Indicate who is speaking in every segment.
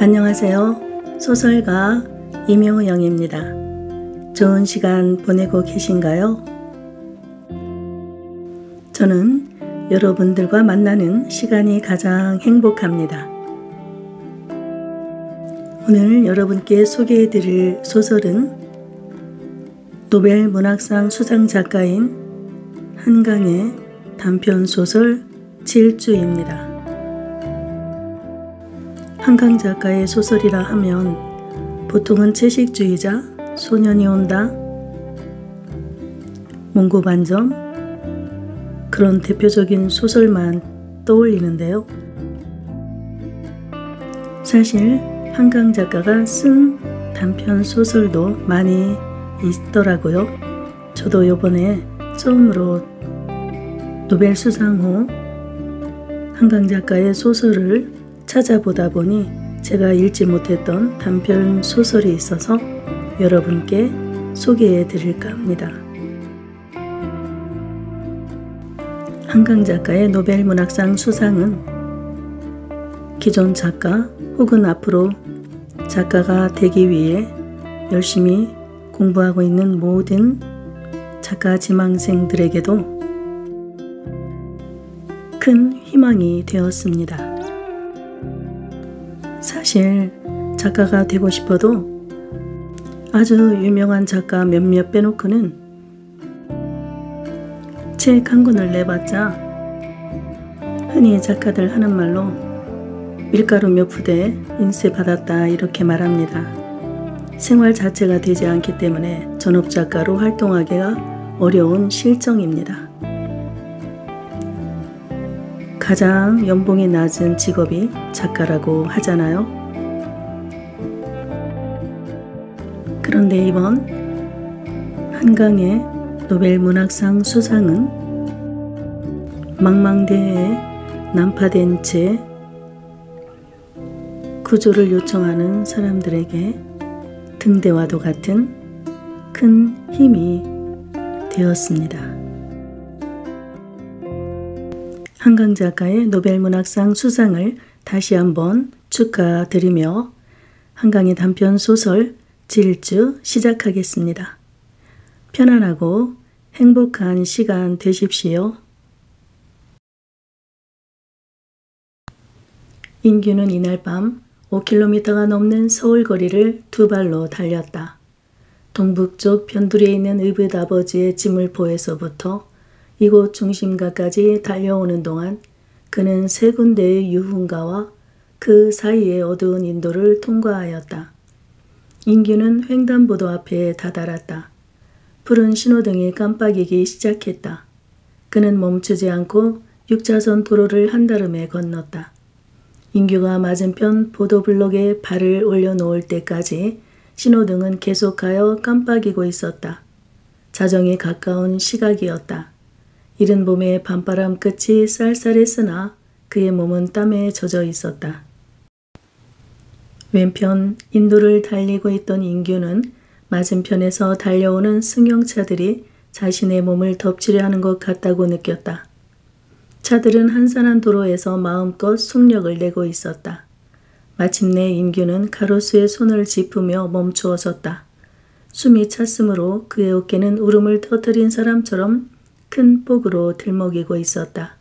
Speaker 1: 안녕하세요. 소설가 이명영입니다. 좋은 시간 보내고 계신가요? 저는 여러분들과 만나는 시간이 가장 행복합니다. 오늘 여러분께 소개해 드릴 소설은 노벨 문학상 수상 작가인 한강의 단편 소설 질주입니다. 한강 작가의 소설이라 하면 보통은 채식주의자, 소년이 온다, 몽고 반점 그런 대표적인 소설만 떠올리는데요. 사실 한강 작가가 쓴 단편 소설도 많이 있더라고요. 저도 요번에 처음으로 노벨 수상 후 한강 작가의 소설을 찾아보다 보니 제가 읽지 못했던 단편 소설이 있어서 여러분께 소개해 드릴까 합니다. 한강 작가의 노벨 문학상 수상은 기존 작가 혹은 앞으로 작가가 되기 위해 열심히 공부하고 있는 모든 작가 지망생들에게도 큰 희망이 되었습니다. 사실 작가가 되고 싶어도 아주 유명한 작가 몇몇 빼놓고는 책 한 권을 내봤자 흔히 작가들 하는 말로 밀가루 몇 푸대 인쇄 받았다 이렇게 말합니다. 생활 자체가 되지 않기 때문에 전업 작가로 활동하기가 어려운 실정입니다. 가장 연봉이 낮은 직업이 작가라고 하잖아요. 그런데 이번 한강의 노벨 문학상 수상은 망망대해에 난파된 채 구조를 요청하는 사람들에게 등대와도 같은 큰 힘이 되었습니다. 한강 작가의 노벨 문학상 수상을 다시 한번 축하드리며 한강의 단편 소설 질주 시작하겠습니다. 편안하고 행복한 시간 되십시오. 인규는 이날 밤 5km가 넘는 서울 거리를 두 발로 달렸다. 동북쪽 변두리에 있는 의붓 아버지의 지물포에서부터 이곳 중심가까지 달려오는 동안 그는 세 군데의 유흥가와 그 사이의 어두운 인도를 통과하였다. 인규는 횡단보도 앞에 다다랐다. 푸른 신호등이 깜빡이기 시작했다. 그는 멈추지 않고 6차선 도로를 한다름에 건넜다. 인규가 맞은편 보도블록에 발을 올려놓을 때까지 신호등은 계속하여 깜빡이고 있었다. 자정이 가까운 시각이었다. 이른 봄의 밤바람 끝이 쌀쌀했으나 그의 몸은 땀에 젖어 있었다. 왼편 인도를 달리고 있던 인규는 맞은편에서 달려오는 승용차들이 자신의 몸을 덮치려 하는 것 같다고 느꼈다. 차들은 한산한 도로에서 마음껏 속력을 내고 있었다. 마침내 인규는 가로수의 손을 짚으며 멈추어 섰다. 숨이 찼으므로 그의 어깨는 울음을 터뜨린 사람처럼 큰 폭으로 들먹이고 있었다.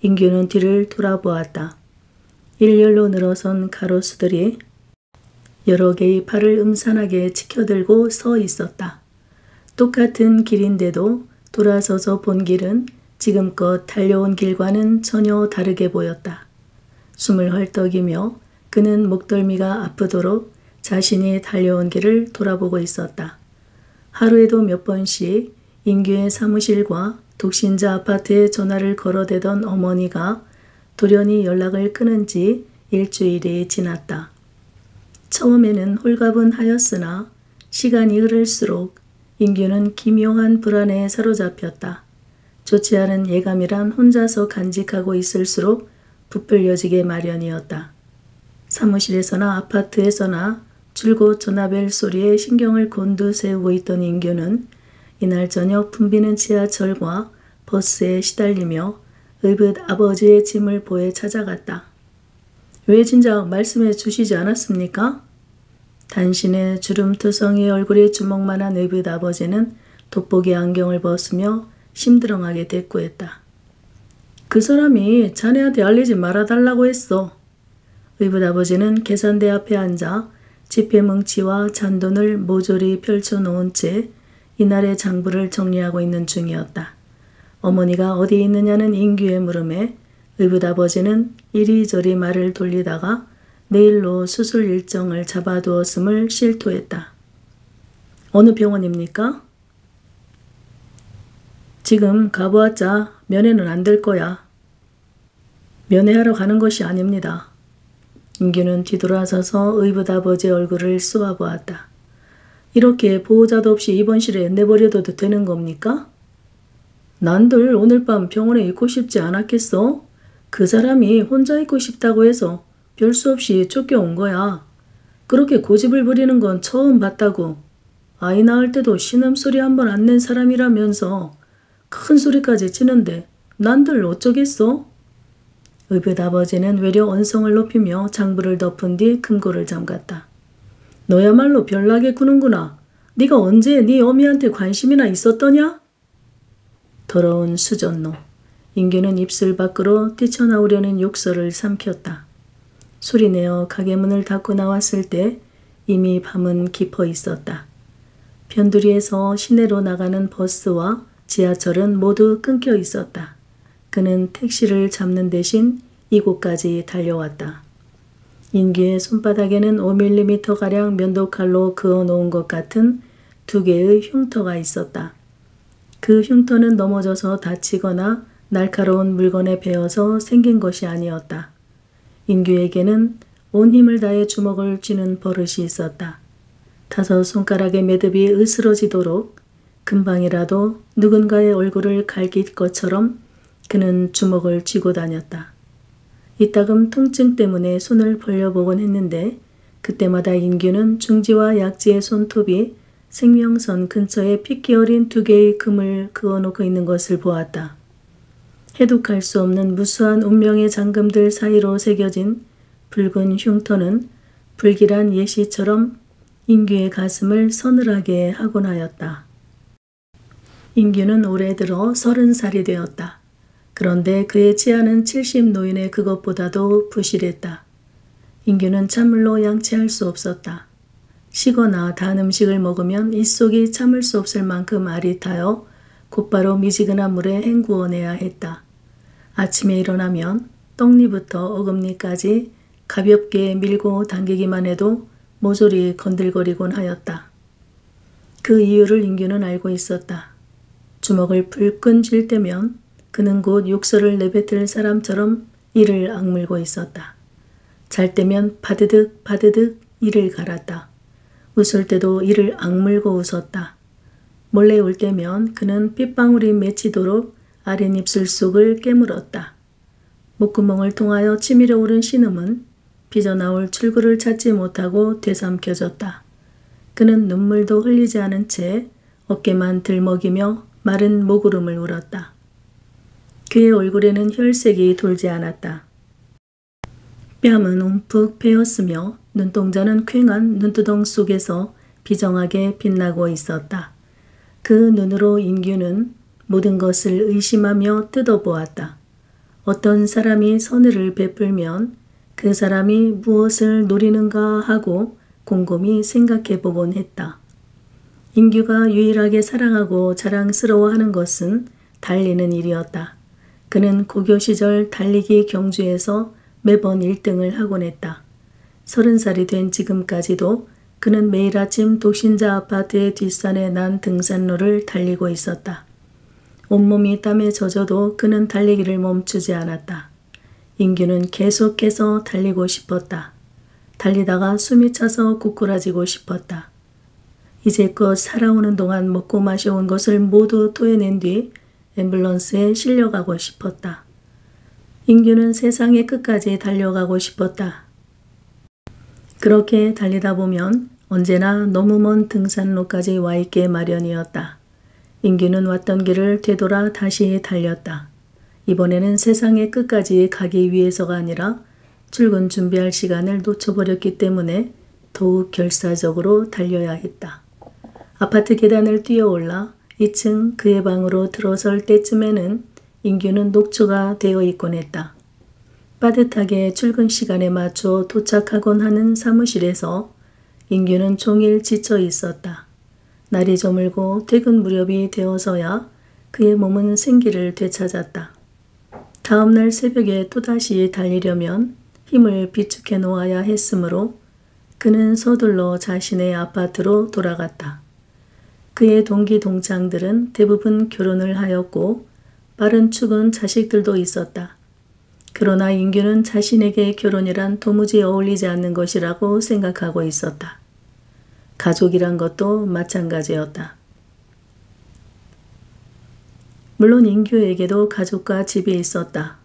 Speaker 1: 인규는 뒤를 돌아보았다. 일렬로 늘어선 가로수들이 여러 개의 팔을 음산하게 치켜들고 서 있었다. 똑같은 길인데도 돌아서서 본 길은 지금껏 달려온 길과는 전혀 다르게 보였다. 숨을 헐떡이며 그는 목덜미가 아프도록 자신이 달려온 길을 돌아보고 있었다. 하루에도 몇 번씩 인규의 사무실과 독신자 아파트에 전화를 걸어대던 어머니가 돌연히 연락을 끊은 지 일주일이 지났다. 처음에는 홀가분 하였으나 시간이 흐를수록 인규는 기묘한 불안에 사로잡혔다. 좋지 않은 예감이란 혼자서 간직하고 있을수록 부풀려지게 마련이었다. 사무실에서나 아파트에서나 줄곧 전화벨 소리에 신경을 곤두세우고 있던 인규는 이날 저녁 붐비는 지하철과 버스에 시달리며 의붓 아버지의 짐을 보에 찾아갔다. 왜 진작 말씀해 주시지 않았습니까? 단신의 주름투성이 얼굴에 주먹만한 의붓 아버지는 돋보기 안경을 벗으며 심드렁하게 대꾸했다. 그 사람이 자네한테 알리지 말아달라고 했어. 의붓 아버지는 계산대 앞에 앉아 지폐 뭉치와 잔돈을 모조리 펼쳐놓은 채 이날의 장부를 정리하고 있는 중이었다. 어머니가 어디 있느냐는 인규의 물음에 의붓 아버지는 이리저리 말을 돌리다가 내일로 수술 일정을 잡아두었음을 실토했다. 어느 병원입니까? 지금 가보았자 면회는 안 될 거야. 면회하러 가는 것이 아닙니다. 인규는 뒤돌아서서 의붓 아버지 얼굴을 쏘아보았다. 이렇게 보호자도 없이 입원실에 내버려둬도 되는 겁니까? 난들 오늘 밤 병원에 있고 싶지 않았겠어? 그 사람이 혼자 있고 싶다고 해서 별 수 없이 쫓겨온 거야. 그렇게 고집을 부리는 건 처음 봤다고. 아이 낳을 때도 신음소리 한 번 안 낸 사람이라면서 큰 소리까지 치는데 난들 어쩌겠어? 의붓 아버지는 외려 언성을 높이며 장부를 덮은 뒤 금고를 잠갔다. 너야말로 별나게 구는구나. 네가 언제 네 어미한테 관심이나 있었더냐? 더러운 수전노. 인규는 입술 밖으로 뛰쳐나오려는 욕설을 삼켰다. 소리내어 가게 문을 닫고 나왔을 때 이미 밤은 깊어 있었다. 변두리에서 시내로 나가는 버스와 지하철은 모두 끊겨 있었다. 그는 택시를 잡는 대신 이곳까지 달려왔다. 인규의 손바닥에는 5mm가량 면도칼로 그어 놓은 것 같은 두 개의 흉터가 있었다. 그 흉터는 넘어져서 다치거나 날카로운 물건에 베어서 생긴 것이 아니었다. 인규에게는 온 힘을 다해 주먹을 쥐는 버릇이 있었다. 다섯 손가락의 매듭이 으스러지도록 금방이라도 누군가의 얼굴을 갈길 것처럼 그는 주먹을 쥐고 다녔다. 이따금 통증 때문에 손을 벌려보곤 했는데 그때마다 인규는 중지와 약지의 손톱이 생명선 근처에 핏기 어린 두 개의 금을 그어놓고 있는 것을 보았다. 해독할 수 없는 무수한 운명의 잠금들 사이로 새겨진 붉은 흉터는 불길한 예시처럼 인규의 가슴을 서늘하게 하곤 하였다. 인규는 올해 들어 서른 살이 되었다. 그런데 그의 치아는 70 노인의 그것보다도 부실했다. 인규는 찬물로 양치할 수 없었다. 쉬거나 단 음식을 먹으면 입속이 참을 수 없을 만큼 아릿하여 곧바로 미지근한 물에 헹구어내야 했다. 아침에 일어나면 떡니부터 어금니까지 가볍게 밀고 당기기만 해도 모조리 건들거리곤 하였다. 그 이유를 인규는 알고 있었다. 주먹을 불끈 쥘 때면 그는 곧 욕설을 내뱉을 사람처럼 이를 악물고 있었다. 잘 때면 바드득 바드득 이를 갈았다. 웃을 때도 이를 악물고 웃었다. 몰래 울 때면 그는 핏방울이 맺히도록 아랫입술 속을 깨물었다. 목구멍을 통하여 치밀어 오른 신음은 빚어나올 출구를 찾지 못하고 되삼켜졌다. 그는 눈물도 흘리지 않은 채 어깨만 들먹이며 마른 목구름을 울었다. 그의 얼굴에는 혈색이 돌지 않았다. 뺨은 움푹 패였으며 눈동자는 퀭한 눈두덩 속에서 비정하게 빛나고 있었다. 그 눈으로 인규는 모든 것을 의심하며 뜯어보았다. 어떤 사람이 선의를 베풀면 그 사람이 무엇을 노리는가 하고 곰곰이 생각해 보곤 했다. 인규가 유일하게 사랑하고 자랑스러워하는 것은 달리는 일이었다. 그는 고교 시절 달리기 경주에서 매번 1등을 하곤 했다. 서른 살이 된 지금까지도 그는 매일 아침 독신자 아파트의 뒷산에 난 등산로를 달리고 있었다. 온몸이 땀에 젖어도 그는 달리기를 멈추지 않았다. 인규는 계속해서 달리고 싶었다. 달리다가 숨이 차서 고꾸라지고 싶었다. 이제껏 살아오는 동안 먹고 마셔온 것을 모두 토해낸 뒤 앰뷸런스에 실려가고 싶었다. 인규는 세상의 끝까지 달려가고 싶었다. 그렇게 달리다 보면 언제나 너무 먼 등산로까지 와 있게 마련이었다. 인규는 왔던 길을 되돌아 다시 달렸다. 이번에는 세상의 끝까지 가기 위해서가 아니라 출근 준비할 시간을 놓쳐버렸기 때문에 더욱 결사적으로 달려야 했다. 아파트 계단을 뛰어올라 2층 그의 방으로 들어설 때쯤에는 인규는 녹초가 되어 있곤 했다. 빠듯하게 출근 시간에 맞춰 도착하곤 하는 사무실에서 인규는 종일 지쳐 있었다. 날이 저물고 퇴근 무렵이 되어서야 그의 몸은 생기를 되찾았다. 다음날 새벽에 또다시 달리려면 힘을 비축해 놓아야 했으므로 그는 서둘러 자신의 아파트로 돌아갔다. 그의 동기 동창들은 대부분 결혼을 하였고 빠른 축은 자식들도 있었다. 그러나 인규는 자신에게 결혼이란 도무지 어울리지 않는 것이라고 생각하고 있었다. 가족이란 것도 마찬가지였다. 물론 인규에게도 가족과 집이 있었다.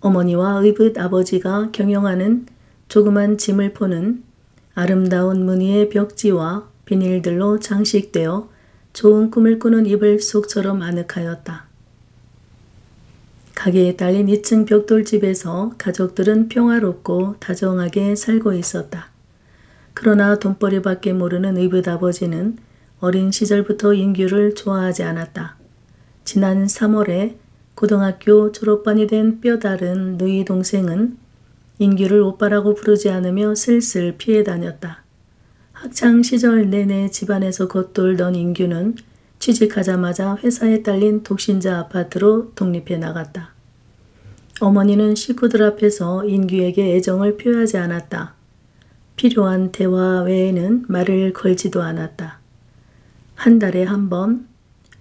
Speaker 1: 어머니와 의붓 아버지가 경영하는 조그만 짐을 포는 아름다운 무늬의 벽지와 비닐들로 장식되어 좋은 꿈을 꾸는 이불 속처럼 아늑하였다. 가게에 딸린 2층 벽돌집에서 가족들은 평화롭고 다정하게 살고 있었다. 그러나 돈벌이밖에 모르는 의붓 아버지는 어린 시절부터 인규를 좋아하지 않았다. 지난 3월에 고등학교 졸업반이 된 뼈다른 누이 동생은 인규를 오빠라고 부르지 않으며 슬슬 피해 다녔다. 학창 시절 내내 집안에서 겉돌던 인규는 취직하자마자 회사에 딸린 독신자 아파트로 독립해 나갔다. 어머니는 식구들 앞에서 인규에게 애정을 표하지 않았다. 필요한 대화 외에는 말을 걸지도 않았다. 한 달에 한 번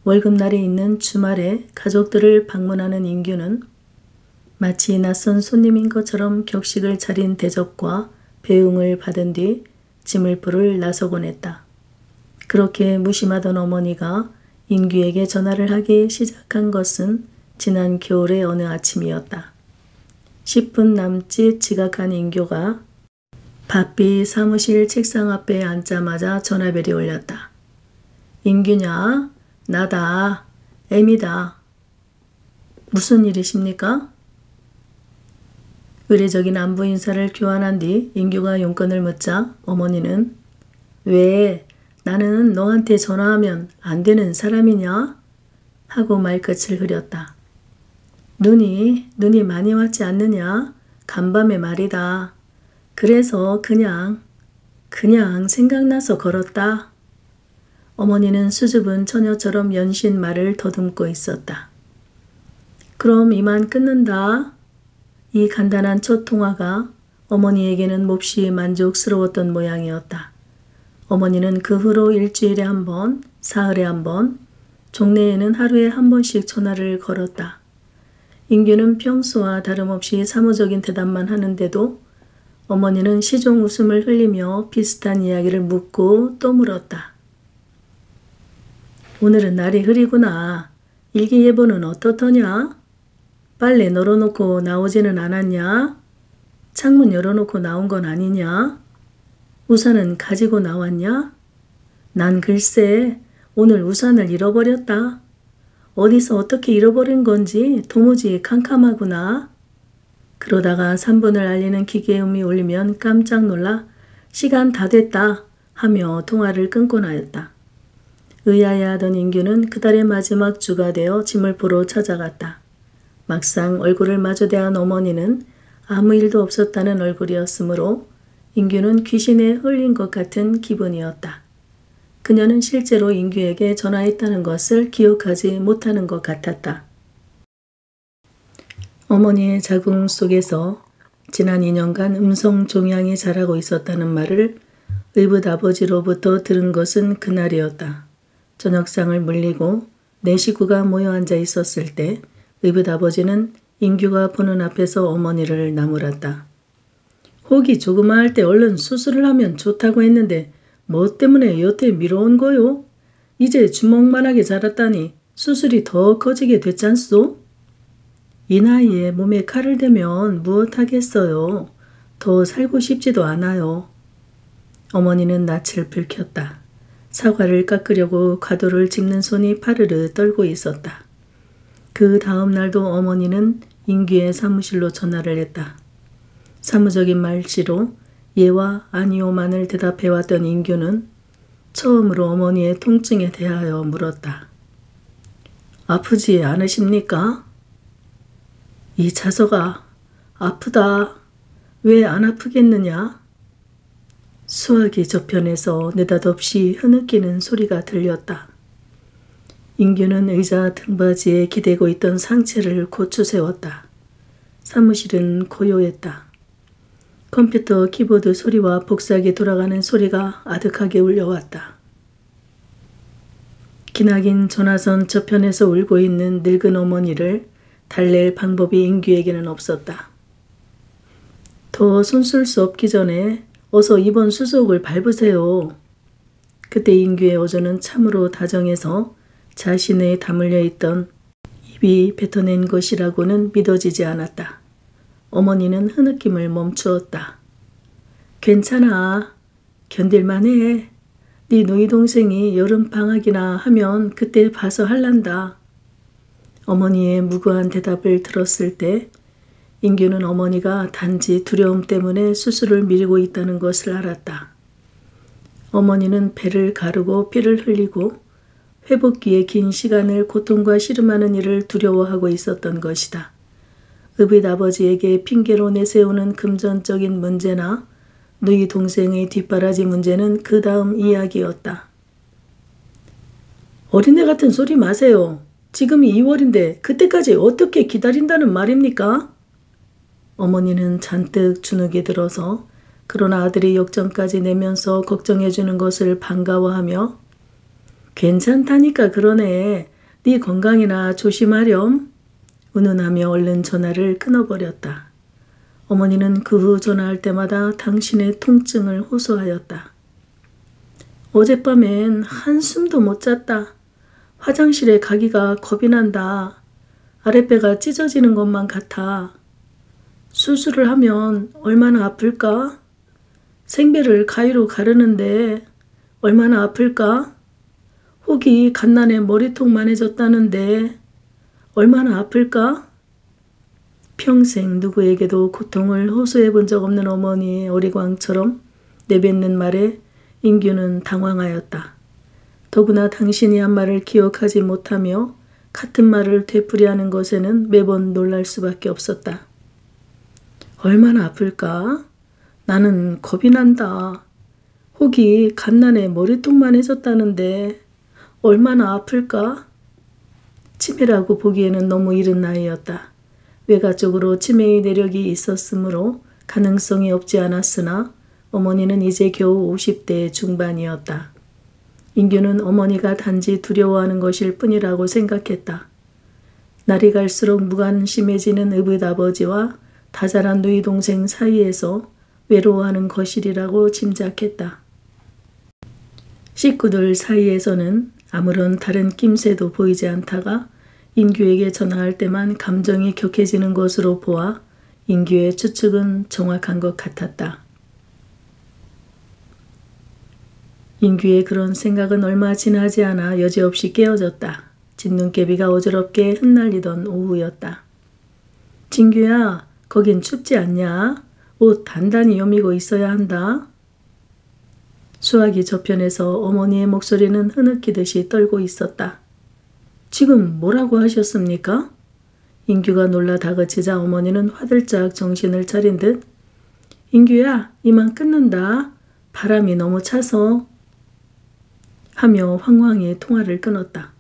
Speaker 1: 월급날이 있는 주말에 가족들을 방문하는 인규는 마치 낯선 손님인 것처럼 격식을 차린 대접과 배웅을 받은 뒤 짐을 풀을 나서곤 했다. 그렇게 무심하던 어머니가 인규에게 전화를 하기 시작한 것은 지난 겨울의 어느 아침이었다. 10분 남짓 지각한 인규가 바삐 사무실 책상 앞에 앉자마자 전화벨이 울렸다. 인규냐? 나다. 애미다. 무슨 일이십니까? 의례적인 안부 인사를 교환한 뒤 인규가 용건을 묻자 어머니는 왜 나는 너한테 전화하면 안 되는 사람이냐? 하고 말끝을 흐렸다. 눈이 눈이 많이 왔지 않느냐? 간밤에 말이다. 그래서 그냥 그냥 생각나서 걸었다. 어머니는 수줍은 처녀처럼 연신 말을 더듬고 있었다. 그럼 이만 끊는다. 이 간단한 첫 통화가 어머니에게는 몹시 만족스러웠던 모양이었다. 어머니는 그 후로 일주일에 한 번, 사흘에 한 번, 종래에는 하루에 한 번씩 전화를 걸었다. 인규는 평소와 다름없이 사무적인 대답만 하는데도 어머니는 시종 웃음을 흘리며 비슷한 이야기를 묻고 또 물었다. 오늘은 날이 흐리구나. 일기예보는 어떻더냐? 빨래 널어놓고 나오지는 않았냐? 창문 열어놓고 나온 건 아니냐? 우산은 가지고 나왔냐? 난 글쎄 오늘 우산을 잃어버렸다. 어디서 어떻게 잃어버린 건지 도무지 캄캄하구나. 그러다가 3분을 알리는 기계음이 울리면 깜짝 놀라 시간 다 됐다 하며 통화를 끊고 나였다. 의아해하던 인규는 그달의 마지막 주가 되어 짐을 보러 찾아갔다. 막상 얼굴을 마주 대한 어머니는 아무 일도 없었다는 얼굴이었으므로 인규는 귀신에 흘린 것 같은 기분이었다. 그녀는 실제로 인규에게 전화했다는 것을 기억하지 못하는 것 같았다. 어머니의 자궁 속에서 지난 2년간 음성 종양이 자라고 있었다는 말을 의붓 아버지로부터 들은 것은 그날이었다. 저녁상을 물리고 내 식구가 모여 앉아 있었을 때 의붓 아버지는 인규가 보는 앞에서 어머니를 나무랐다. 혹이 조그마할 때 얼른 수술을 하면 좋다고 했는데 뭐 때문에 여태 미뤄온 거요? 이제 주먹만하게 자랐다니 수술이 더 커지게 됐잖소? 이 나이에 몸에 칼을 대면 무엇하겠어요. 더 살고 싶지도 않아요. 어머니는 낯을 붉혔다. 사과를 깎으려고 과도를 짚는 손이 파르르 떨고 있었다. 그 다음 날도 어머니는 인규의 사무실로 전화를 했다. 사무적인 말씨로 예와 아니오만을 대답해왔던 인규는 처음으로 어머니의 통증에 대하여 물었다. 아프지 않으십니까? 이 자서가 아프다. 왜 안 아프겠느냐? 수화기 저편에서 느닷없이 흐느끼는 소리가 들렸다. 인규는 의자 등받이에 기대고 있던 상체를 고추 세웠다. 사무실은 고요했다. 컴퓨터 키보드 소리와 복사기 돌아가는 소리가 아득하게 울려왔다. 기나긴 전화선 저편에서 울고 있는 늙은 어머니를 달랠 방법이 인규에게는 없었다. 더 손쓸 수 없기 전에 어서 이번 수속을 밟으세요. 그때 인규의 어조는 참으로 다정해서 자신의 다물려 있던 입이 뱉어낸 것이라고는 믿어지지 않았다. 어머니는 흐느낌을 멈추었다. 괜찮아. 견딜만 해. 네 누이 동생이 여름 방학이나 하면 그때 봐서 할란다. 어머니의 무고한 대답을 들었을 때 인규는 어머니가 단지 두려움 때문에 수술을 미루고 있다는 것을 알았다. 어머니는 배를 가르고 피를 흘리고 회복기에 긴 시간을 고통과 씨름하는 일을 두려워하고 있었던 것이다. 읍의 아버지에게 핑계로 내세우는 금전적인 문제나 누이 동생의 뒷바라지 문제는 그 다음 이야기였다. 어린애 같은 소리 마세요. 지금이 2월인데 그때까지 어떻게 기다린다는 말입니까? 어머니는 잔뜩 주눅이 들어서 그러나 아들이 역전까지 내면서 걱정해 주는 것을 반가워하며 괜찮다니까 그러네. 네 건강이나 조심하렴. 운운하며 얼른 전화를 끊어버렸다. 어머니는 그 후 전화할 때마다 당신의 통증을 호소하였다. 어젯밤엔 한숨도 못 잤다. 화장실에 가기가 겁이 난다. 아랫배가 찢어지는 것만 같아. 수술을 하면 얼마나 아플까? 생배를 가위로 가르는데 얼마나 아플까? 혹이 갓난에 머리통만해졌다는데 얼마나 아플까? 평생 누구에게도 고통을 호소해 본 적 없는 어머니의 어리광처럼 내뱉는 말에 인규는 당황하였다. 더구나 당신이 한 말을 기억하지 못하며 같은 말을 되풀이하는 것에는 매번 놀랄 수밖에 없었다. 얼마나 아플까? 나는 겁이 난다. 혹이 갓난에 머리통만 해졌다는데 얼마나 아플까? 치매라고 보기에는 너무 이른 나이였다. 외가적으로 치매의 내력이 있었으므로 가능성이 없지 않았으나 어머니는 이제 겨우 50대 중반이었다. 인규는 어머니가 단지 두려워하는 것일 뿐이라고 생각했다. 날이 갈수록 무관심해지는 의붓 아버지와 다자란 누이 동생 사이에서 외로워하는 것이리라고 짐작했다. 식구들 사이에서는 아무런 다른 낌새도 보이지 않다가 인규에게 전화할 때만 감정이 격해지는 것으로 보아 인규의 추측은 정확한 것 같았다. 인규의 그런 생각은 얼마 지나지 않아 여지없이 깨어졌다. 진눈깨비가 어지럽게 흩날리던 오후였다. 진규야, 거긴 춥지 않냐? 옷 단단히 여미고 있어야 한다. 수화기 저편에서 어머니의 목소리는 흐느끼듯이 떨고 있었다. 지금 뭐라고 하셨습니까? 인규가 놀라 다그치자 어머니는 화들짝 정신을 차린 듯 인규야 이만 끊는다. 바람이 너무 차서 하며 황황히 통화를 끊었다.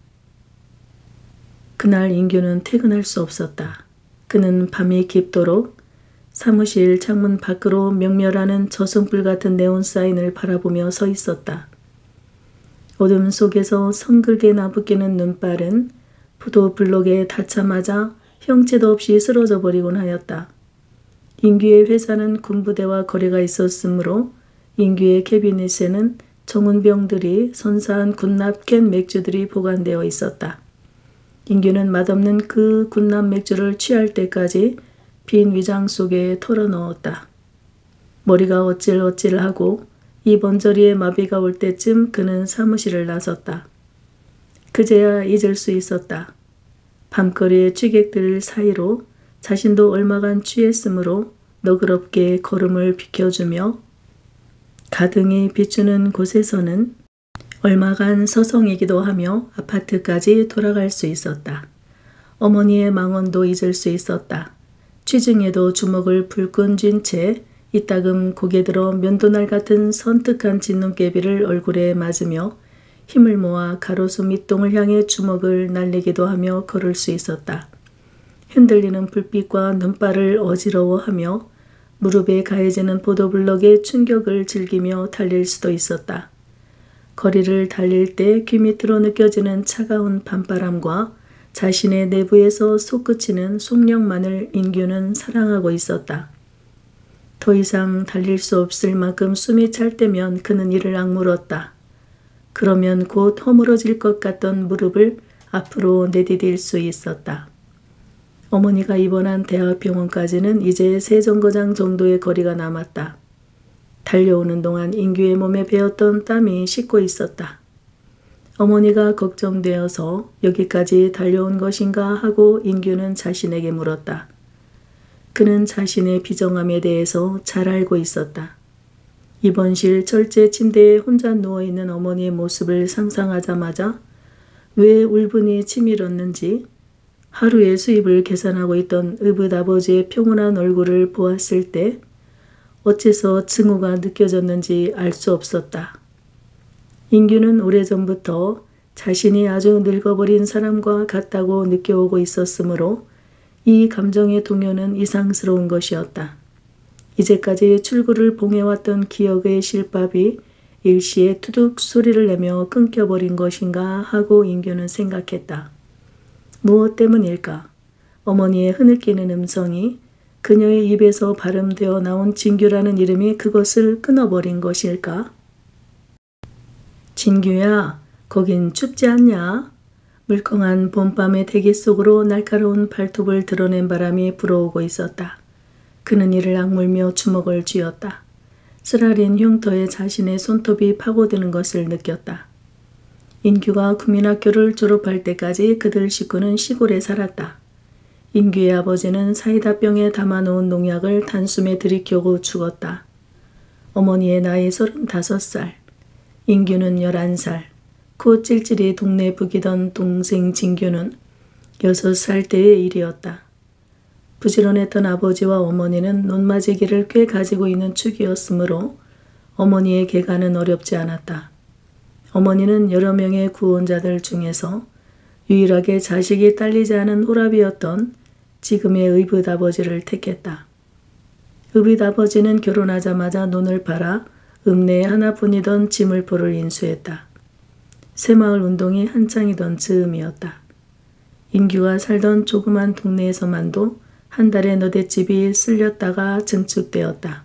Speaker 1: 그날 인규는 퇴근할 수 없었다. 그는 밤이 깊도록 사무실 창문 밖으로 명멸하는 저승불 같은 네온 사인을 바라보며 서 있었다. 어둠 속에서 성글게 나부끼는 눈발은 포도 블록에 닿자마자 형체도 없이 쓰러져 버리곤 하였다. 인규의 회사는 군부대와 거래가 있었으므로 인규의 캐비닛에는 정운병들이 선사한 군납 캔 맥주들이 보관되어 있었다. 인규는 맛없는 그 군납 맥주를 취할 때까지 빈 위장 속에 털어넣었다. 머리가 어찔어찔하고 이 번저리에 마비가 올 때쯤 그는 사무실을 나섰다. 그제야 잊을 수 있었다. 밤거리의 취객들 사이로 자신도 얼마간 취했으므로 너그럽게 걸음을 비켜주며 가등이 비추는 곳에서는 얼마간 서성이기도 하며 아파트까지 돌아갈 수 있었다. 어머니의 망언도 잊을 수 있었다. 취중에도 주먹을 불끈 쥔 채 이따금 고개 들어 면도날 같은 선뜩한 진눈깨비를 얼굴에 맞으며 힘을 모아 가로수 밑동을 향해 주먹을 날리기도 하며 걸을 수 있었다. 흔들리는 불빛과 눈발을 어지러워하며 무릎에 가해지는 보도블럭의 충격을 즐기며 달릴 수도 있었다. 거리를 달릴 때 귀 밑으로 느껴지는 차가운 밤바람과 자신의 내부에서 솟구치는 속력만을 인규는 사랑하고 있었다. 더 이상 달릴 수 없을 만큼 숨이 찰 때면 그는 이를 악물었다. 그러면 곧 허물어질 것 같던 무릎을 앞으로 내디딜 수 있었다. 어머니가 입원한 대학병원까지는 이제 세 정거장 정도의 거리가 남았다. 달려오는 동안 인규의 몸에 배었던 땀이 씻고 있었다. 어머니가 걱정되어서 여기까지 달려온 것인가 하고 인규는 자신에게 물었다. 그는 자신의 비정함에 대해서 잘 알고 있었다. 입원실 철제 침대에 혼자 누워있는 어머니의 모습을 상상하자마자 왜 울분이 치밀었는지 하루의 수입을 계산하고 있던 의붓 아버지의 평온한 얼굴을 보았을 때 어째서 증오가 느껴졌는지 알 수 없었다. 인규는 오래전부터 자신이 아주 늙어버린 사람과 같다고 느껴오고 있었으므로 이 감정의 동요는 이상스러운 것이었다. 이제까지 출구를 봉해왔던 기억의 실밥이 일시에 투둑 소리를 내며 끊겨버린 것인가 하고 인규는 생각했다. 무엇 때문일까? 어머니의 흐느끼는 음성이 그녀의 입에서 발음되어 나온 진규라는 이름이 그것을 끊어버린 것일까? 진규야, 거긴 춥지 않냐? 물컹한 봄밤의 대기 속으로 날카로운 발톱을 드러낸 바람이 불어오고 있었다. 그는 이를 악물며 주먹을 쥐었다. 쓰라린 흉터에 자신의 손톱이 파고드는 것을 느꼈다. 인규가 국민학교를 졸업할 때까지 그들 식구는 시골에 살았다. 인규의 아버지는 사이다병에 담아놓은 농약을 단숨에 들이켜고 죽었다. 어머니의 나이 35살, 인규는 11살, 코 찔찔이 동네 북이던 동생 진규는 6살 때의 일이었다. 부지런했던 아버지와 어머니는 논마지기를 꽤 가지고 있는 축이었으므로 어머니의 개가는 어렵지 않았다. 어머니는 여러 명의 구원자들 중에서 유일하게 자식이 딸리지 않은 호랍이었던 지금의 의붓 아버지를 택했다. 의붓 아버지는 결혼하자마자 논을 팔아 읍내에 하나뿐이던 지물포를 인수했다. 새마을 운동이 한창이던 즈음이었다. 인규가 살던 조그만 동네에서만도 한 달에 너댓 집이 쓸렸다가 증축되었다.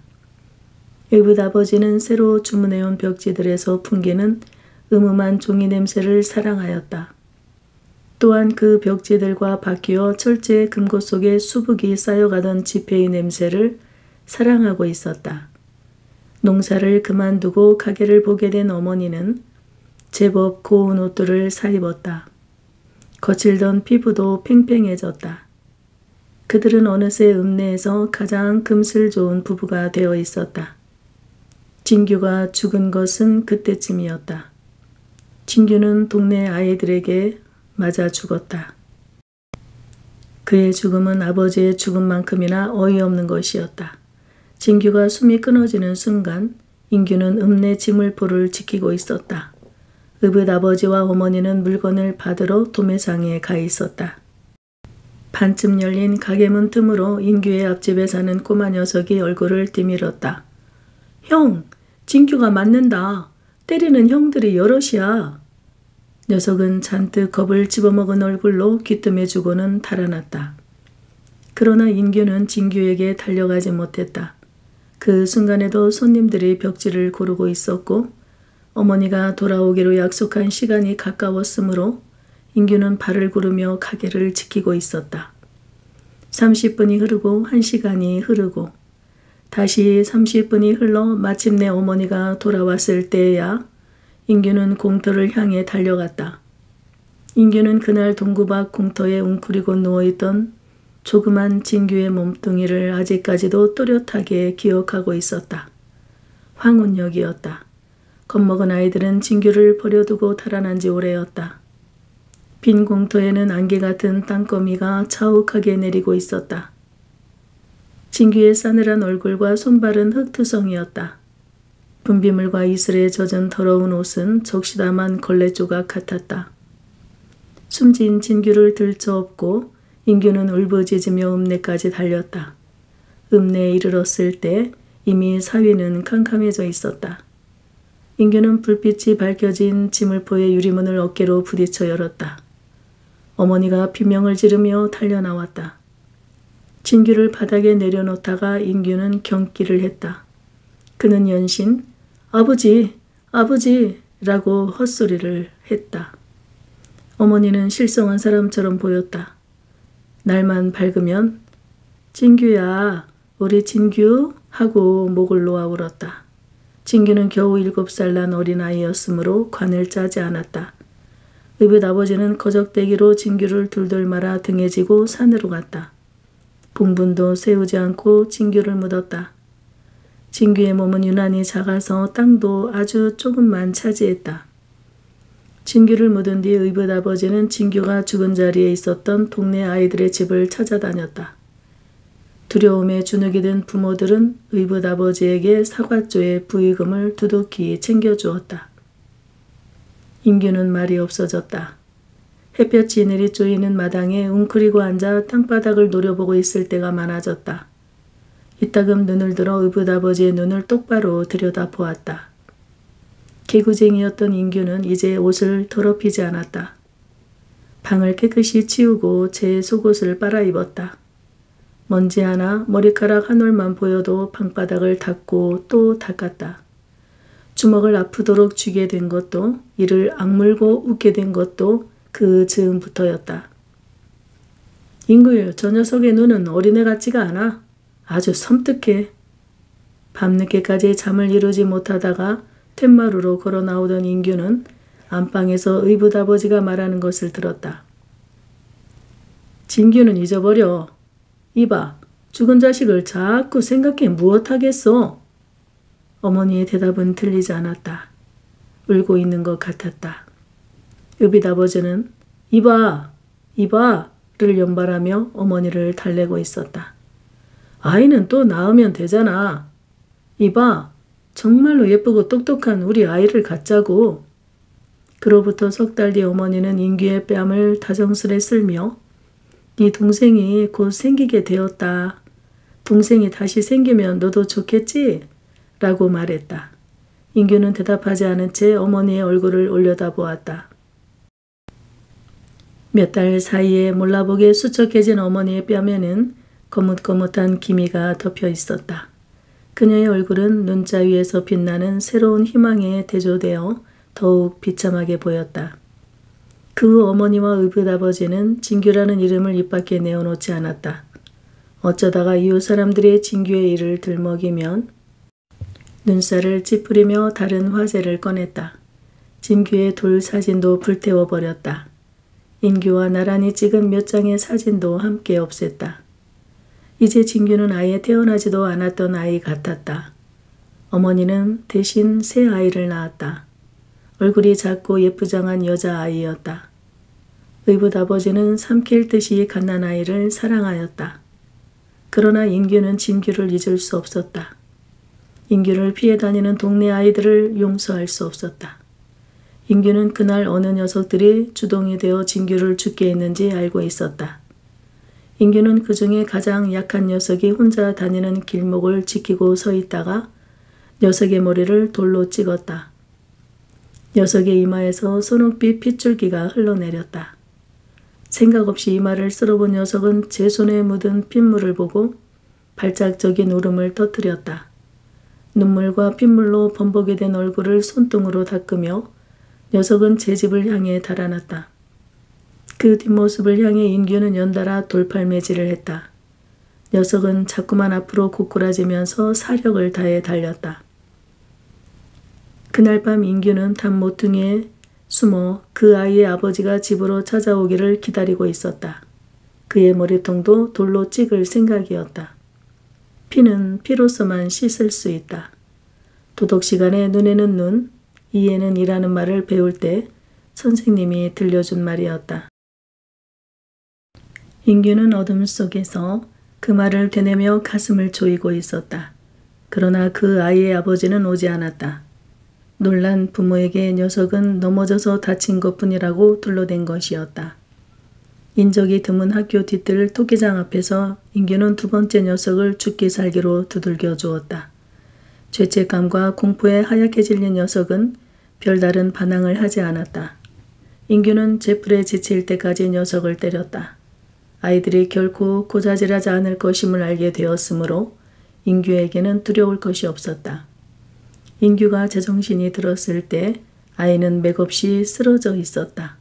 Speaker 1: 의붓 아버지는 새로 주문해온 벽지들에서 풍기는 음음한 종이 냄새를 사랑하였다. 또한 그 벽지들과 바뀌어 철제 금고 속에 수북이 쌓여가던 지폐의 냄새를 사랑하고 있었다. 농사를 그만두고 가게를 보게 된 어머니는 제법 고운 옷들을 사입었다. 거칠던 피부도 팽팽해졌다. 그들은 어느새 읍내에서 가장 금슬 좋은 부부가 되어 있었다. 진규가 죽은 것은 그때쯤이었다. 진규는 동네 아이들에게 맞아 죽었다. 그의 죽음은 아버지의 죽음만큼이나 어이없는 것이었다. 진규가 숨이 끊어지는 순간 인규는 읍내 지물포를 지키고 있었다. 읍의 아버지와 어머니는 물건을 받으러 도매상에 가 있었다. 반쯤 열린 가게 문 틈으로 인규의 앞집에 사는 꼬마 녀석이 얼굴을 뒤밀었다. 형, 진규가 맞는다. 때리는 형들이 여럿이야. 녀석은 잔뜩 겁을 집어먹은 얼굴로 귀뜸해주고는 달아났다. 그러나 인규는 진규에게 달려가지 못했다. 그 순간에도 손님들이 벽지를 고르고 있었고 어머니가 돌아오기로 약속한 시간이 가까웠으므로 인규는 발을 구르며 가게를 지키고 있었다. 30분이 흐르고 1시간이 흐르고 다시 30분이 흘러 마침내 어머니가 돌아왔을 때에야 인규는 공터를 향해 달려갔다. 인규는 그날 동구 밖 공터에 웅크리고 누워있던 조그만 진규의 몸뚱이를 아직까지도 또렷하게 기억하고 있었다. 황운역이었다. 겁먹은 아이들은 진규를 버려두고 달아난 지 오래였다. 빈 공터에는 안개 같은 땅거미가 자욱하게 내리고 있었다. 진규의 싸늘한 얼굴과 손발은 흙투성이었다. 분비물과 이슬에 젖은 더러운 옷은 적시다만 걸레 조각 같았다. 숨진 진규를 들쳐업고 인규는 울부짖으며 읍내까지 달렸다. 읍내에 이르렀을 때 이미 사위는 캄캄해져 있었다. 인규는 불빛이 밝혀진 지물포의 유리문을 어깨로 부딪혀 열었다. 어머니가 비명을 지르며 달려나왔다. 진규를 바닥에 내려놓다가 인규는 경기를 했다. 그는 연신 아버지, 아버지 라고 헛소리를 했다. 어머니는 실성한 사람처럼 보였다. 날만 밝으면 진규야, 우리 진규 하고 목을 놓아 울었다. 진규는 겨우 일곱 살 난 어린아이였으므로 관을 짜지 않았다. 의붓 아버지는 거적대기로 진규를 둘둘 말아 등에 지고 산으로 갔다. 봉분도 세우지 않고 진규를 묻었다. 진규의 몸은 유난히 작아서 땅도 아주 조금만 차지했다. 진규를 묻은 뒤 의붓 아버지는 진규가 죽은 자리에 있었던 동네 아이들의 집을 찾아다녔다. 두려움에 주눅이 든 부모들은 의붓 아버지에게 사과조의 부의금을 두둑히 챙겨주었다. 인규는 말이 없어졌다. 햇볕이 내리 쪼이는 마당에 웅크리고 앉아 땅바닥을 노려보고 있을 때가 많아졌다. 이따금 눈을 들어 의붓 아버지의 눈을 똑바로 들여다보았다. 개구쟁이였던 인규는 이제 옷을 더럽히지 않았다. 방을 깨끗이 치우고 제 속옷을 빨아 입었다. 먼지 하나, 머리카락 한 올만 보여도 방바닥을 닦고 또 닦았다. 주먹을 아프도록 쥐게 된 것도, 이를 악물고 웃게 된 것도 그 즈음부터였다. 인구유, 저 녀석의 눈은 어린애 같지가 않아. 아주 섬뜩해. 밤늦게까지 잠을 이루지 못하다가 툇마루로 걸어 나오던 인규는 안방에서 의붓 아버지가 말하는 것을 들었다. 진규는 잊어버려. 이봐, 죽은 자식을 자꾸 생각해 무엇하겠어? 어머니의 대답은 들리지 않았다. 울고 있는 것 같았다. 의붓 아버지는 이봐, 이봐를 연발하며 어머니를 달래고 있었다. 아이는 또 낳으면 되잖아. 이봐, 정말로 예쁘고 똑똑한 우리 아이를 갖자고. 그로부터 석 달 뒤 어머니는 인규의 뺨을 다정스레 쓸며 네 동생이 곧 생기게 되었다. 동생이 다시 생기면 너도 좋겠지? 라고 말했다. 인규는 대답하지 않은 채 어머니의 얼굴을 올려다보았다. 몇 달 사이에 몰라보게 수척해진 어머니의 뺨에는 거뭇거뭇한 기미가 덮여 있었다. 그녀의 얼굴은 눈자 위에서 빛나는 새로운 희망에 대조되어 더욱 비참하게 보였다. 그 어머니와 의붓 아버지는 진규라는 이름을 입 밖에 내어놓지 않았다. 어쩌다가 이웃 사람들이 진규의 일을 들먹이면 눈살을 찌푸리며 다른 화제를 꺼냈다. 진규의 돌 사진도 불태워버렸다. 인규와 나란히 찍은 몇 장의 사진도 함께 없앴다. 이제 진규는 아예 태어나지도 않았던 아이 같았다. 어머니는 대신 새 아이를 낳았다. 얼굴이 작고 예쁘장한 여자아이였다. 의붓 아버지는 삼킬 듯이 갓난아이를 사랑하였다. 그러나 인규는 진규를 잊을 수 없었다. 인규를 피해 다니는 동네 아이들을 용서할 수 없었다. 인규는 그날 어느 녀석들이 주동이 되어 진규를 죽게 했는지 알고 있었다. 인규는 그 중에 가장 약한 녀석이 혼자 다니는 길목을 지키고 서 있다가 녀석의 머리를 돌로 찍었다. 녀석의 이마에서 소눈빛 핏줄기가 흘러내렸다. 생각 없이 이마를 쓸어본 녀석은 제 손에 묻은 핏물을 보고 발작적인 울음을 터뜨렸다. 눈물과 핏물로 범벅이 된 얼굴을 손등으로 닦으며 녀석은 제 집을 향해 달아났다. 그 뒷모습을 향해 인규는 연달아 돌팔매질을 했다. 녀석은 자꾸만 앞으로 고꾸라지면서 사력을 다해 달렸다. 그날 밤 인규는 담 모퉁이에 숨어 그 아이의 아버지가 집으로 찾아오기를 기다리고 있었다. 그의 머리통도 돌로 찍을 생각이었다. 피는 피로서만 씻을 수 있다. 도덕 시간에 눈에는 눈, 이에는 이라는 말을 배울 때 선생님이 들려준 말이었다. 인규는 어둠 속에서 그 말을 되뇌며 가슴을 조이고 있었다. 그러나 그 아이의 아버지는 오지 않았다. 놀란 부모에게 녀석은 넘어져서 다친 것뿐이라고 둘러댄 것이었다. 인적이 드문 학교 뒤뜰 토끼장 앞에서 인규는 두 번째 녀석을 죽기 살기로 두들겨 주었다. 죄책감과 공포에 하얗게 질린 녀석은 별다른 반항을 하지 않았다. 인규는 제풀에 지칠 때까지 녀석을 때렸다. 아이들이 결코 고자질하지 않을 것임을 알게 되었으므로 인규에게는 두려울 것이 없었다. 인규가 제정신이 들었을 때 아이는 맥없이 쓰러져 있었다.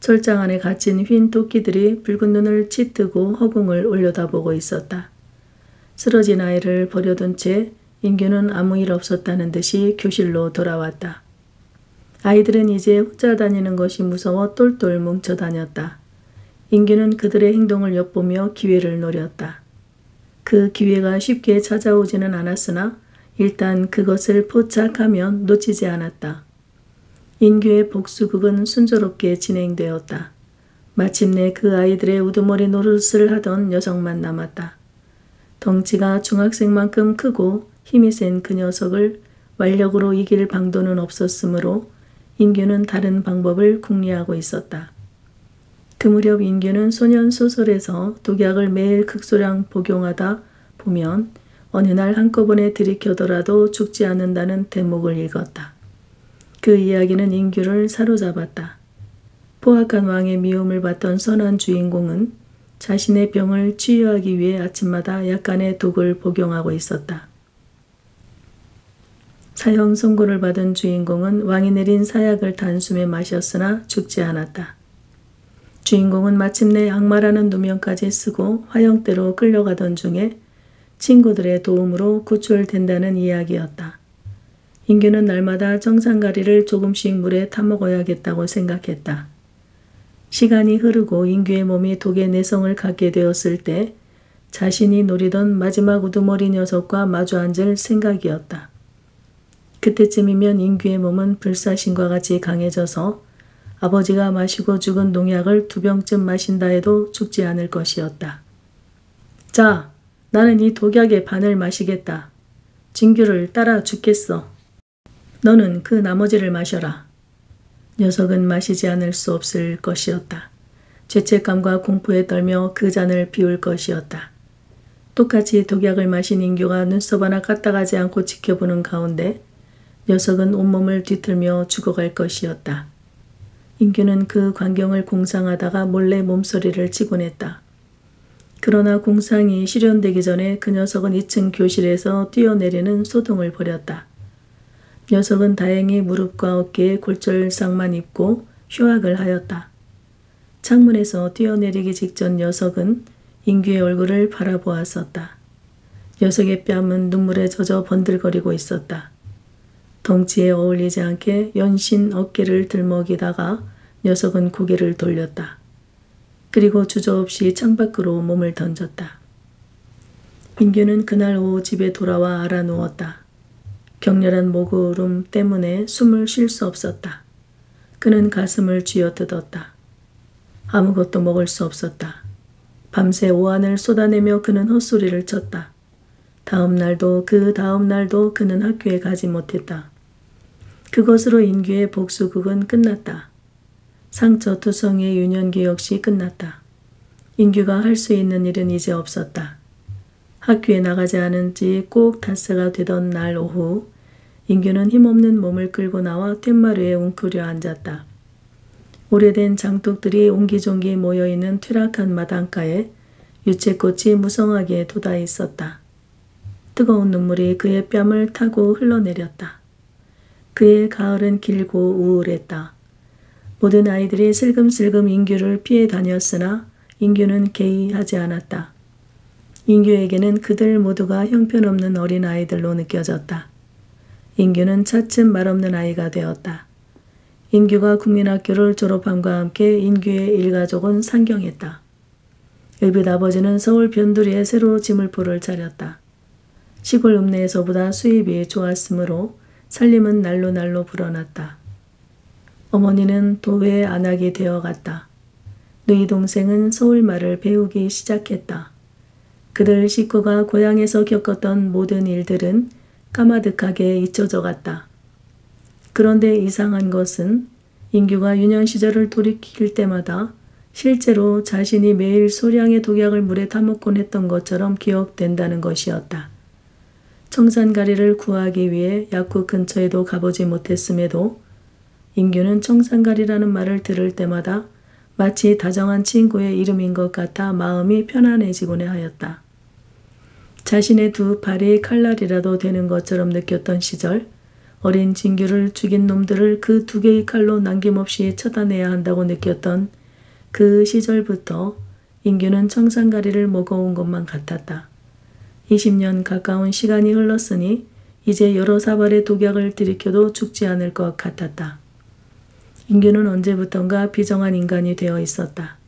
Speaker 1: 철장 안에 갇힌 휜 토끼들이 붉은 눈을 치뜨고 허공을 올려다보고 있었다. 쓰러진 아이를 버려둔 채 인규는 아무 일 없었다는 듯이 교실로 돌아왔다. 아이들은 이제 혼자 다니는 것이 무서워 똘똘 뭉쳐 다녔다. 인규는 그들의 행동을 엿보며 기회를 노렸다. 그 기회가 쉽게 찾아오지는 않았으나 일단 그것을 포착하면 놓치지 않았다. 인규의 복수극은 순조롭게 진행되었다. 마침내 그 아이들의 우두머리 노릇을 하던 녀석만 남았다. 덩치가 중학생만큼 크고 힘이 센 그 녀석을 완력으로 이길 방도는 없었으므로 인규는 다른 방법을 궁리하고 있었다. 그 무렵 인규는 소년 소설에서 독약을 매일 극소량 복용하다 보면 어느 날 한꺼번에 들이켜더라도 죽지 않는다는 대목을 읽었다. 그 이야기는 인규를 사로잡았다. 포악한 왕의 미움을 받던 선한 주인공은 자신의 병을 치유하기 위해 아침마다 약간의 독을 복용하고 있었다. 사형 선고를 받은 주인공은 왕이 내린 사약을 단숨에 마셨으나 죽지 않았다. 주인공은 마침내 악마라는 누명까지 쓰고 화형대로 끌려가던 중에 친구들의 도움으로 구출된다는 이야기였다. 인규는 날마다 정상가리를 조금씩 물에 타먹어야겠다고 생각했다. 시간이 흐르고 인규의 몸이 독의 내성을 갖게 되었을 때 자신이 노리던 마지막 우두머리 녀석과 마주 앉을 생각이었다. 그때쯤이면 인규의 몸은 불사신과 같이 강해져서 아버지가 마시고 죽은 농약을 두 병쯤 마신다 해도 죽지 않을 것이었다. 자, 나는 이 독약의 반을 마시겠다. 진규를 따라 죽겠어. 너는 그 나머지를 마셔라. 녀석은 마시지 않을 수 없을 것이었다. 죄책감과 공포에 떨며 그 잔을 비울 것이었다. 똑같이 독약을 마신 인규가 눈썹 하나 까딱하지 않고 지켜보는 가운데 녀석은 온몸을 뒤틀며 죽어갈 것이었다. 인규는 그 광경을 공상하다가 몰래 몸소리를 치곤 했다. 그러나 공상이 실현되기 전에 그 녀석은 2층 교실에서 뛰어내리는 소동을 벌였다. 녀석은 다행히 무릎과 어깨에 골절상만 입고 휴학을 하였다. 창문에서 뛰어내리기 직전 녀석은 인규의 얼굴을 바라보았었다. 녀석의 뺨은 눈물에 젖어 번들거리고 있었다. 덩치에 어울리지 않게 연신 어깨를 들먹이다가 녀석은 고개를 돌렸다. 그리고 주저없이 창밖으로 몸을 던졌다. 민규는 그날 오후 집에 돌아와 알아 누웠다. 격렬한 목구름 때문에 숨을 쉴 수 없었다. 그는 가슴을 쥐어뜯었다. 아무것도 먹을 수 없었다. 밤새 오한을 쏟아내며 그는 헛소리를 쳤다. 다음 날도 그 다음 날도 그는 학교에 가지 못했다. 그것으로 인규의 복수극은 끝났다. 상처투성의 유년기 역시 끝났다. 인규가 할 수 있는 일은 이제 없었다. 학교에 나가지 않은 지꼭 닷새가 되던 날 오후 인규는 힘없는 몸을 끌고 나와 툇마루에 웅크려 앉았다. 오래된 장독들이 옹기종기 모여있는 퇴락한 마당가에 유채꽃이 무성하게 돋아 있었다. 뜨거운 눈물이 그의 뺨을 타고 흘러내렸다. 그의 가을은 길고 우울했다. 모든 아이들이 슬금슬금 인규를 피해 다녔으나 인규는 개의하지 않았다. 인규에게는 그들 모두가 형편없는 어린 아이들로 느껴졌다. 인규는 차츰 말없는 아이가 되었다. 인규가 국민학교를 졸업함과 함께 인규의 일가족은 상경했다. 의붓 아버지는 서울 변두리에 새로 지물포를 차렸다. 시골 읍내에서보다 수입이 좋았으므로 살림은 날로 날로 불어났다. 어머니는 도회 안하게 되어갔다. 너희 동생은 서울말을 배우기 시작했다. 그들 식구가 고향에서 겪었던 모든 일들은 까마득하게 잊혀져 갔다. 그런데 이상한 것은 인규가 유년 시절을 돌이킬 때마다 실제로 자신이 매일 소량의 독약을 물에 타먹곤 했던 것처럼 기억된다는 것이었다. 청산가리를 구하기 위해 약국 근처에도 가보지 못했음에도 인규는 청산가리라는 말을 들을 때마다 마치 다정한 친구의 이름인 것 같아 마음이 편안해지곤 하였다. 자신의 두 팔이 칼날이라도 되는 것처럼 느꼈던 시절 어린 진규를 죽인 놈들을 그 두 개의 칼로 남김없이 쳐다내야 한다고 느꼈던 그 시절부터 인규는 청산가리를 먹어온 것만 같았다. 20년 가까운 시간이 흘렀으니 이제 여러 사발의 독약을 들이켜도 죽지 않을 것 같았다. 인규는 언제부턴가 비정한 인간이 되어 있었다.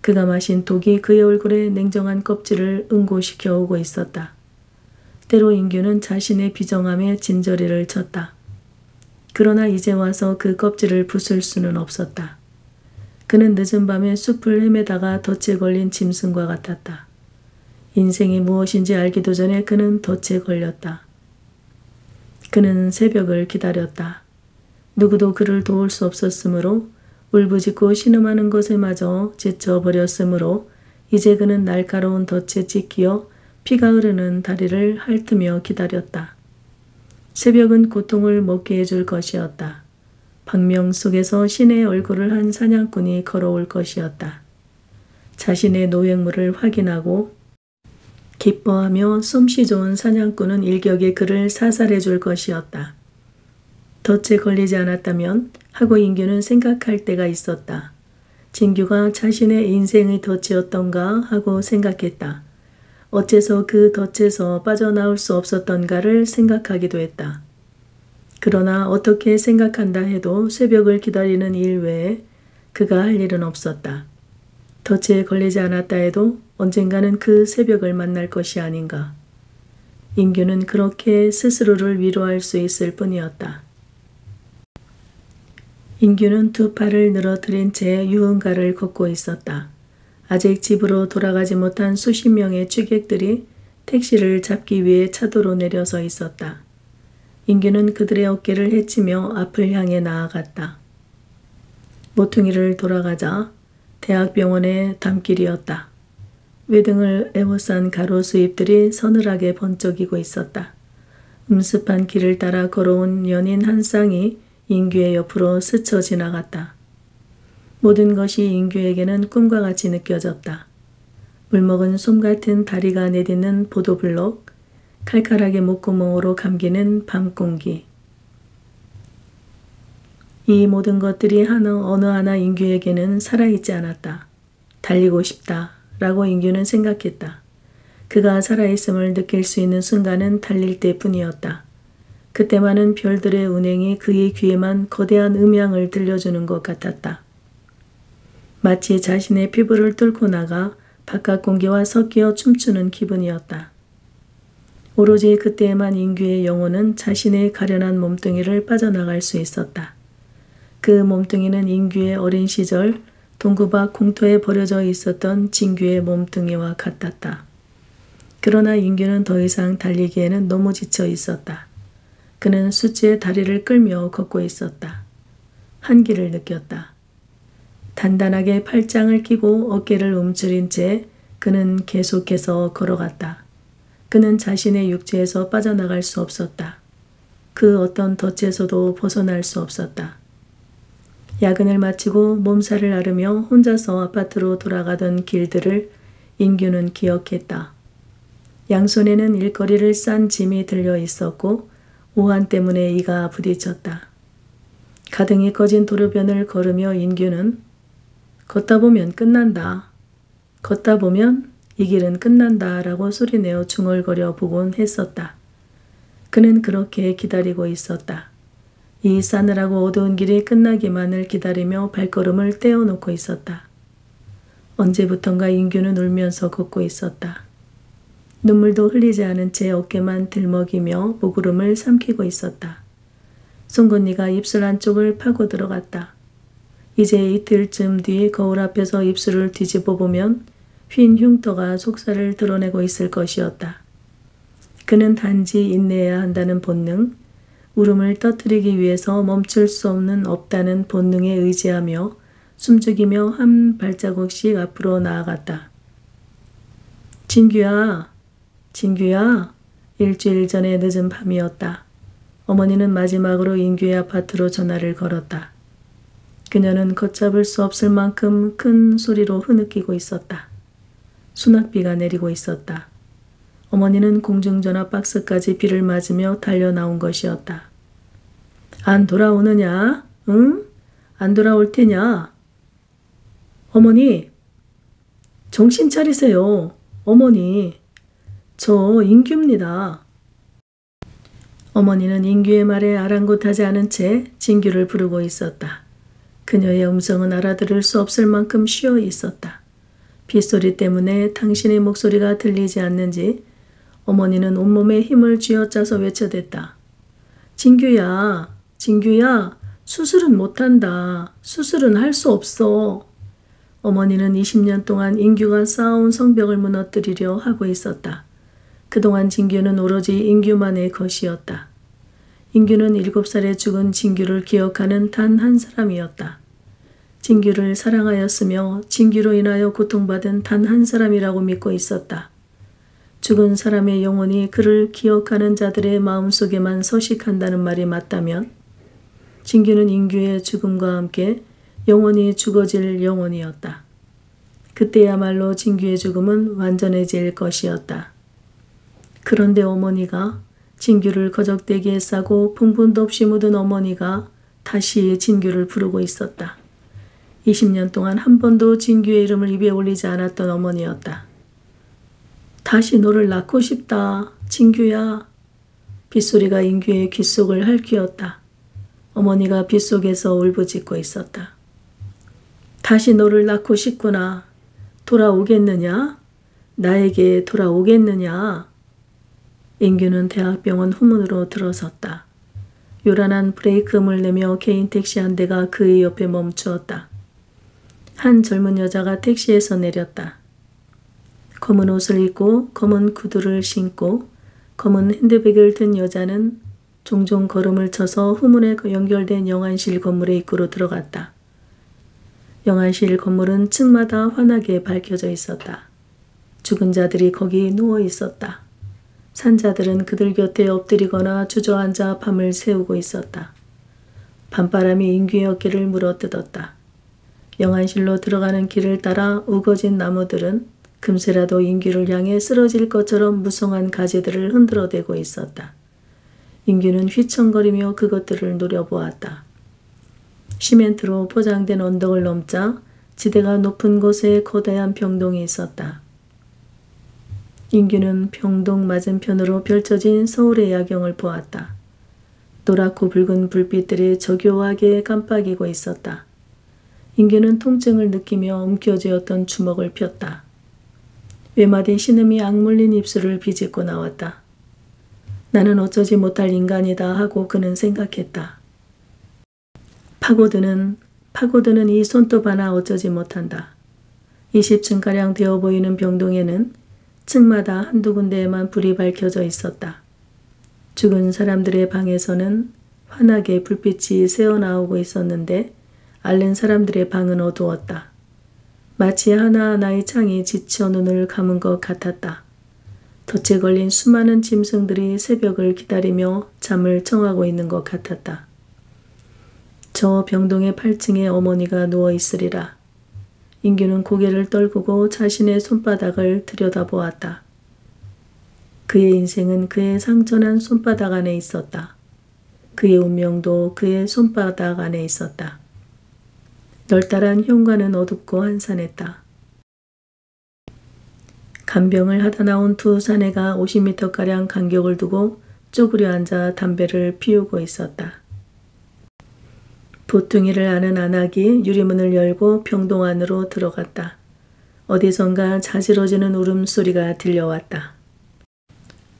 Speaker 1: 그가 마신 독이 그의 얼굴에 냉정한 껍질을 응고시켜 오고 있었다. 때로 인규는 자신의 비정함에 진저리를 쳤다. 그러나 이제 와서 그 껍질을 부술 수는 없었다. 그는 늦은 밤에 숲을 헤매다가 덫에 걸린 짐승과 같았다. 인생이 무엇인지 알기도 전에 그는 덫에 걸렸다. 그는 새벽을 기다렸다. 누구도 그를 도울 수 없었으므로 울부짖고 신음하는 것에 마저 지쳐버렸으므로 이제 그는 날카로운 덫에 찍히어 피가 흐르는 다리를 핥으며 기다렸다. 새벽은 고통을 먹게 해줄 것이었다. 박명 속에서 신의 얼굴을 한 사냥꾼이 걸어올 것이었다. 자신의 노획물을 확인하고 기뻐하며 솜씨 좋은 사냥꾼은 일격에 그를 사살해 줄 것이었다. 덫에 걸리지 않았다면 하고 인규는 생각할 때가 있었다. 진규가 자신의 인생의 덫이었던가 하고 생각했다. 어째서 그 덫에서 빠져나올 수 없었던가를 생각하기도 했다. 그러나 어떻게 생각한다 해도 새벽을 기다리는 일 외에 그가 할 일은 없었다. 덫에 걸리지 않았다 해도 언젠가는 그 새벽을 만날 것이 아닌가. 인규는 그렇게 스스로를 위로할 수 있을 뿐이었다. 인규는 두 팔을 늘어뜨린 채 유흥가를 걷고 있었다. 아직 집으로 돌아가지 못한 수십 명의 취객들이 택시를 잡기 위해 차도로 내려서 있었다. 인규는 그들의 어깨를 헤치며 앞을 향해 나아갔다. 모퉁이를 돌아가자 대학병원의 담길이었다. 외등을 에워싼 가로 수 잎들이 서늘하게 번쩍이고 있었다. 음습한 길을 따라 걸어온 연인 한 쌍이 인규의 옆으로 스쳐 지나갔다. 모든 것이 인규에게는 꿈과 같이 느껴졌다. 물먹은 솜 같은 다리가 내딛는 보도블록, 칼칼하게 목구멍으로 감기는 밤 공기. 이 모든 것들이 하나 어느 하나 인규에게는 살아있지 않았다. 달리고 싶다 라고 인규는 생각했다. 그가 살아있음을 느낄 수 있는 순간은 달릴 때뿐이었다. 그때 많은 별들의 운행이 그의 귀에만 거대한 음향을 들려주는 것 같았다. 마치 자신의 피부를 뚫고 나가 바깥 공기와 섞여 춤추는 기분이었다. 오로지 그때에만 인규의 영혼은 자신의 가련한 몸뚱이를 빠져나갈 수 있었다. 그 몸뚱이는 인규의 어린 시절 동구 밖 공터에 버려져 있었던 진규의 몸뚱이와 같았다. 그러나 인규는 더 이상 달리기에는 너무 지쳐 있었다. 그는 수지의 다리를 끌며 걷고 있었다. 한기를 느꼈다. 단단하게 팔짱을 끼고 어깨를 움츠린 채 그는 계속해서 걸어갔다. 그는 자신의 육체에서 빠져나갈 수 없었다. 그 어떤 덫에서도 벗어날 수 없었다. 야근을 마치고 몸살을 앓으며 혼자서 아파트로 돌아가던 길들을 인규는 기억했다. 양손에는 일거리를 싼 짐이 들려 있었고 오한 때문에 이가 부딪혔다. 가등이 꺼진 도로변을 걸으며 인규는 걷다 보면 끝난다. 걷다 보면 이 길은 끝난다 라고 소리내어 중얼거려 보곤 했었다. 그는 그렇게 기다리고 있었다. 이 싸늘하고 어두운 길이 끝나기만을 기다리며 발걸음을 떼어놓고 있었다. 언제부턴가 인규는 울면서 걷고 있었다. 눈물도 흘리지 않은 채 어깨만 들먹이며 목구름을 삼키고 있었다. 송곳니가 입술 안쪽을 파고 들어갔다. 이제 이틀쯤 뒤 거울 앞에서 입술을 뒤집어 보면 휜 흉터가 속살을 드러내고 있을 것이었다. 그는 단지 인내해야 한다는 본능, 울음을 터뜨리기 위해서 멈출 수 없는 없다는 본능에 의지하며 숨죽이며 한 발자국씩 앞으로 나아갔다. 진규야, 진규야, 일주일 전에 늦은 밤이었다. 어머니는 마지막으로 인규의 아파트로 전화를 걸었다. 그녀는 걷잡을 수 없을 만큼 큰 소리로 흐느끼고 있었다. 수납비가 내리고 있었다. 어머니는 공중전화 박스까지 비를 맞으며 달려 나온 것이었다. 안 돌아오느냐? 응? 안 돌아올 테냐? 어머니, 정신 차리세요. 어머니, 저 인규입니다. 어머니는 인규의 말에 아랑곳하지 않은 채 진규를 부르고 있었다. 그녀의 음성은 알아들을 수 없을 만큼 쉬어 있었다. 빗소리 때문에 당신의 목소리가 들리지 않는지 어머니는 온몸에 힘을 쥐어짜서 외쳐댔다. 진규야, 진규야, 수술은 못한다. 수술은 할 수 없어. 어머니는 20년 동안 인규가 쌓아온 성벽을 무너뜨리려 하고 있었다. 그동안 진규는 오로지 인규만의 것이었다. 인규는 7살에 죽은 진규를 기억하는 단 한 사람이었다. 진규를 사랑하였으며 진규로 인하여 고통받은 단 한 사람이라고 믿고 있었다. 죽은 사람의 영혼이 그를 기억하는 자들의 마음속에만 서식한다는 말이 맞다면 진규는 인규의 죽음과 함께 영원히 죽어질 영혼이었다. 그때야말로 진규의 죽음은 완전해질 것이었다. 그런데 어머니가 진규를 거적대기에 싸고 분분도 없이 묻은 어머니가 다시 진규를 부르고 있었다. 20년 동안 한 번도 진규의 이름을 입에 올리지 않았던 어머니였다. 다시 너를 낳고 싶다. 진규야. 빗소리가 인규의 귓속을 핥히었다. 어머니가 빗속에서 울부짖고 있었다. 다시 너를 낳고 싶구나. 돌아오겠느냐? 나에게 돌아오겠느냐? 인규는 대학병원 후문으로 들어섰다. 요란한 브레이크음을 내며 개인 택시 한 대가 그의 옆에 멈추었다. 한 젊은 여자가 택시에서 내렸다. 검은 옷을 입고 검은 구두를 신고 검은 핸드백을 든 여자는 종종 걸음을 쳐서 후문에 연결된 영안실 건물의 입구로 들어갔다. 영안실 건물은 층마다 환하게 밝혀져 있었다. 죽은 자들이 거기 누워 있었다. 산자들은 그들 곁에 엎드리거나 주저앉아 밤을 새우고 있었다. 밤바람이 인규의 어깨를 물어뜯었다. 영안실로 들어가는 길을 따라 우거진 나무들은 금세라도 인규를 향해 쓰러질 것처럼 무성한 가지들을 흔들어대고 있었다. 인규는 휘청거리며 그것들을 노려보았다. 시멘트로 포장된 언덕을 넘자 지대가 높은 곳에 거대한 병동이 있었다. 인규는 병동 맞은편으로 펼쳐진 서울의 야경을 보았다. 노랗고 붉은 불빛들이 저교하게 깜빡이고 있었다. 인규는 통증을 느끼며 움켜쥐었던 주먹을 폈다. 외마디 신음이 악물린 입술을 비집고 나왔다. 나는 어쩌지 못할 인간이다 하고 그는 생각했다. 파고드는 파고드는 이 손톱 하나 어쩌지 못한다. 20층가량 되어 보이는 병동에는 층마다 한두 군데에만 불이 밝혀져 있었다. 죽은 사람들의 방에서는 환하게 불빛이 새어나오고 있었는데 앓는 사람들의 방은 어두웠다. 마치 하나하나의 창이 지쳐 눈을 감은 것 같았다. 덫에 걸린 수많은 짐승들이 새벽을 기다리며 잠을 청하고 있는 것 같았다. 저 병동의 8층에 어머니가 누워 있으리라. 인규는 고개를 떨구고 자신의 손바닥을 들여다보았다. 그의 인생은 그의 상처난 손바닥 안에 있었다. 그의 운명도 그의 손바닥 안에 있었다. 널따란 현관은 어둡고 한산했다. 간병을 하다 나온 두 사내가 50m가량 간격을 두고 쪼그려 앉아 담배를 피우고 있었다. 보퉁이를 아는 안악이 유리문을 열고 병동 안으로 들어갔다. 어디선가 자지러지는 울음소리가 들려왔다.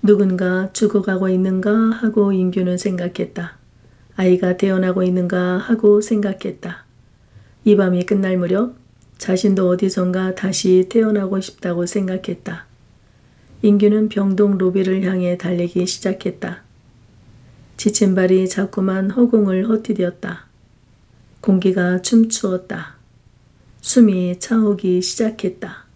Speaker 1: 누군가 죽어가고 있는가 하고 인규는 생각했다. 아이가 태어나고 있는가 하고 생각했다. 이 밤이 끝날 무렵 자신도 어디선가 다시 태어나고 싶다고 생각했다. 인규는 병동 로비를 향해 달리기 시작했다. 지친 발이 자꾸만 허공을 헛디뎠다. 공기가 춤추었다. 숨이 차오기 시작했다.